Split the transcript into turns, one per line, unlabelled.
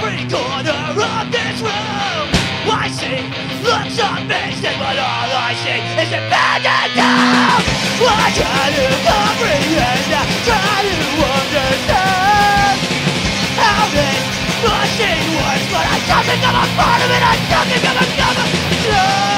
every corner of this room. I see looks amazing but all I see is abandoned now I try to comprehend, I try to understand how this machine works, but I don't think I'm a part of it. I don't think I'm a it